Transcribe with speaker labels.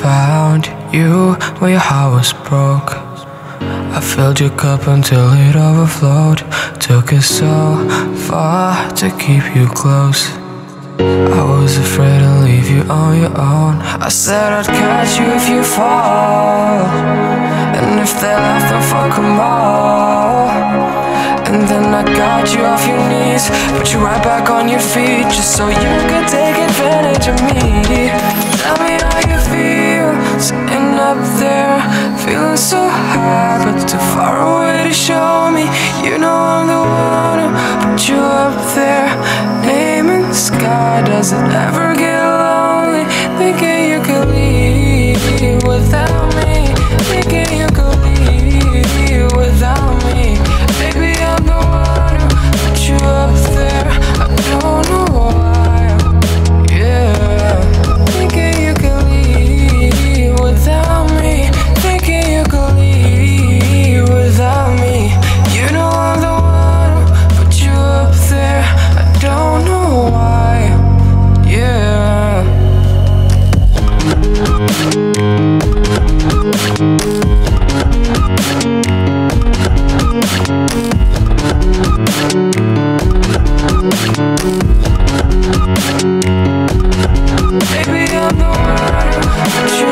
Speaker 1: found you when your heart was broke. I filled your cup until it overflowed. Took it so far to keep you close. I was afraid to leave you on your own. I said I'd catch you if you fall. And if they laugh, then fuck them all. And then I got you off your knees, put you right back on your feet, just so you could take advantage of me. Feeling so high, but too far away to show me. You know I'm the one who put you up there, name the sky. Does it ever Baby, I know where I'm